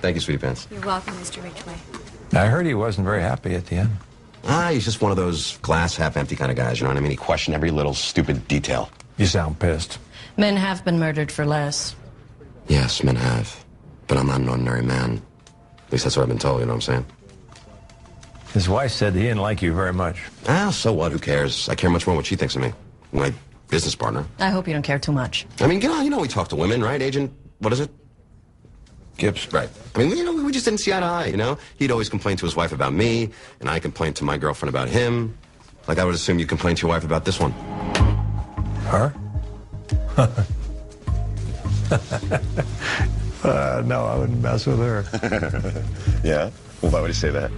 Thank you, sweetie pants. You're welcome, Mr. Ridgway. I heard he wasn't very happy at the end. Ah, he's just one of those glass half empty kind of guys, you know what I mean? He questioned every little stupid detail. You sound pissed. Men have been murdered for less. Yes, men have. But I'm not an ordinary man. At least that's what I've been told, you know what I'm saying? His wife said he didn't like you very much. Ah, so what? Who cares? I care much more what she thinks of me. My business partner. I hope you don't care too much. I mean, you know, you know we talk to women, right, Agent? What is it? Gibbs. Right. I mean, you know, we just didn't see eye to eye, you know? He'd always complain to his wife about me, and I complained to my girlfriend about him. Like, I would assume you complain to your wife about this one. Her? uh, no, I wouldn't mess with her. Yeah? Well, why would he say that?